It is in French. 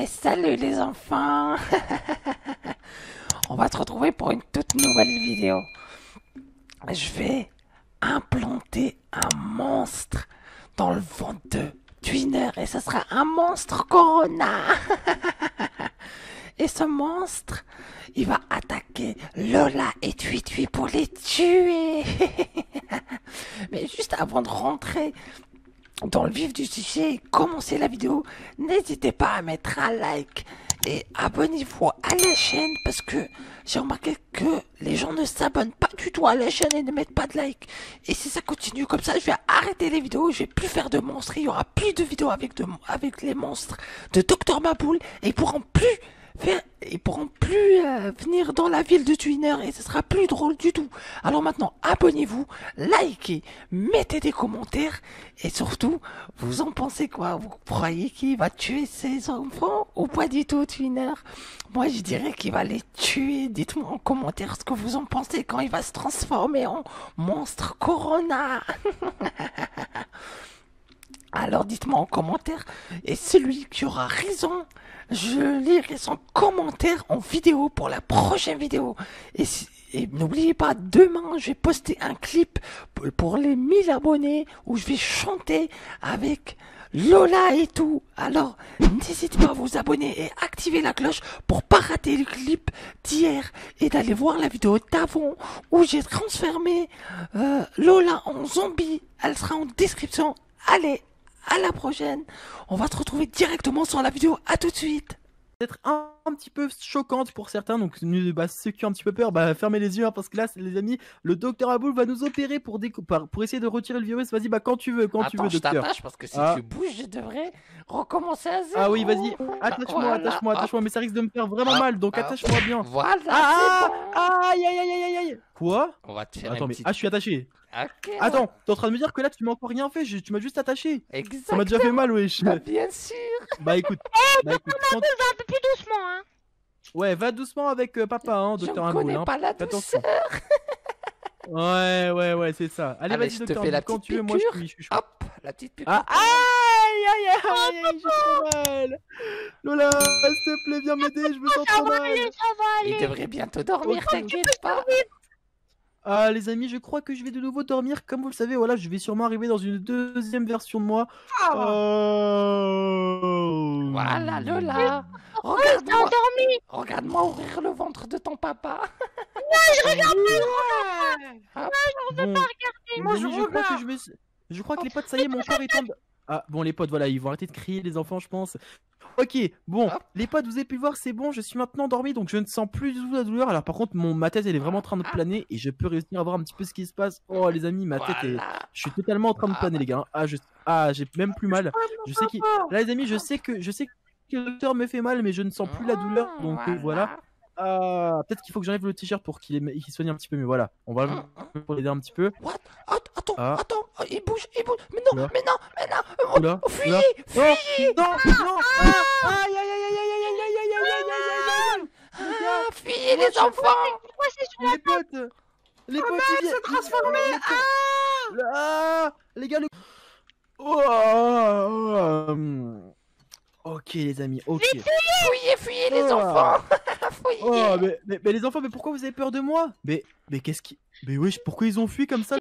Et salut les enfants. On va se retrouver pour une toute nouvelle vidéo. Je vais implanter un monstre dans le ventre de Twinner et ce sera un monstre Corona. Et ce monstre, il va attaquer Lola et Tui pour les tuer. Mais juste avant de rentrer dans le vif du sujet et commencer la vidéo, n'hésitez pas à mettre un like et abonnez-vous à la chaîne parce que j'ai remarqué que les gens ne s'abonnent pas du tout à la chaîne et ne mettent pas de like. Et si ça continue comme ça, je vais arrêter les vidéos, je vais plus faire de monstres, il y aura plus de vidéos avec, les monstres de Dr Maboul et pourront plus faire, ils pourront plus euh, venir dans la ville de Twinner et ce sera plus drôle du tout. Alors maintenant, abonnez-vous, likez, mettez des commentaires et surtout, vous en pensez quoi? Vous croyez qu'il va tuer ses enfants ou pas du tout, Twinner Moi, je dirais qu'il va les tuer. Dites-moi en commentaire ce que vous en pensez quand il va se transformer en monstre Corona. Alors dites-moi en commentaire, et celui qui aura raison, je lirai son commentaire en vidéo pour la prochaine vidéo. Et, n'oubliez pas, demain je vais poster un clip pour les 1000 abonnés où je vais chanter avec Lola et tout. Alors n'hésitez pas à vous abonner et activer la cloche pour pas rater le clip d'hier et d'aller voir la vidéo d'avant où j'ai transformé euh, Lola en zombie. Elle sera en description. Allez, à la prochaine. On va se retrouver directement sur la vidéo. À tout de suite. Un, petit peu choquante pour certains, donc bah, ceux qui ont un petit peu peur, bah fermez les yeux hein, parce que là, les amis, le docteur Aboul va nous opérer pour, pour essayer de retirer le virus. Vas-y, bah quand tu veux, quand tu veux, docteur. je t'attache parce que si ah. tu bouges, je devrais recommencer à zéro. Ah oui, vas-y, attache-moi, attache-moi, attache-moi, mais ça risque de me faire vraiment mal, donc attache-moi bien. Voilà. Ah, aïe, aïe, aïe, aïe, aïe. Quoi? On va te faire Attends, mais ah, je suis attaché. Attends, t'es en train de me dire que là tu m'as encore rien fait, tu m'as juste attaché. Exactement. Ça m'a déjà fait mal, wesh. Bah, bien sûr. Bah écoute. Eh, bah, écoute un peu plus doucement, hein. Ouais, va doucement avec euh, papa, hein, docteur Aboul. Je connais pas la douceur. ouais, ouais, ouais, c'est ça. Allez, vas-y, docteur Aboul, quand tu veux, moi je suis. Hop, la petite piqûre. Ah, aïe, aïe, aïe, aïe, j'ai trop mal. Lola, s'il te plaît, viens m'aider, je me sens trop mal. Il devrait bientôt dormir, t'inquiète pas. Ah les amis, je crois que je vais de nouveau dormir. Comme vous le savez, voilà, je vais sûrement arriver dans une deuxième version de moi. Oh. Voilà Lola. Regarde-moi. Regarde-moi ouvrir le ventre de ton papa. Non, je regarde pas. Non, je ne veux pas regarder. Moi, je, crois que je, vais... je crois que les potes, ça y est, mon corps est tombé. Ah bon les potes voilà ils vont arrêter de crier les enfants je pense. Ok bon les potes vous avez pu voir c'est bon je suis maintenant endormi donc je ne sens plus du tout la douleur alors par contre mon ma tête elle est vraiment en train de planer et je peux réussir à voir un petit peu ce qui se passe. Oh les amis ma tête est je suis totalement en train de planer les gars. Ah je ah j'ai même plus mal. Je sais qui là les amis je sais que je sais que le docteur me fait mal mais je ne sens plus la douleur donc euh, voilà. Ah, peut-être qu'il faut que j'enlève le t-shirt pour qu'il soigne un petit peu, mais voilà, on va hein, hein. pour l'aider un petit peu. What? Attends, ah. attends, il bouge, il bouge. Mais non, mais non, mais non. Oula, oh, fuyez, fuyez. Non, non, aïe, aïe, aïe, aïe, aïe, aïe, aïe, aïe, aïe, aïe, aïe, aïe, Fuyez les enfants. Les potes, les potes, ils viennent se transformer. Ah, les gars, le. Oh, Ok les amis, ok. Fuyez, fuyez les enfants Oh, mais, mais, mais, les enfants, mais pourquoi vous avez peur de moi Mais, mais qu'est-ce qui... Mais wesh, pourquoi ils ont fui comme ça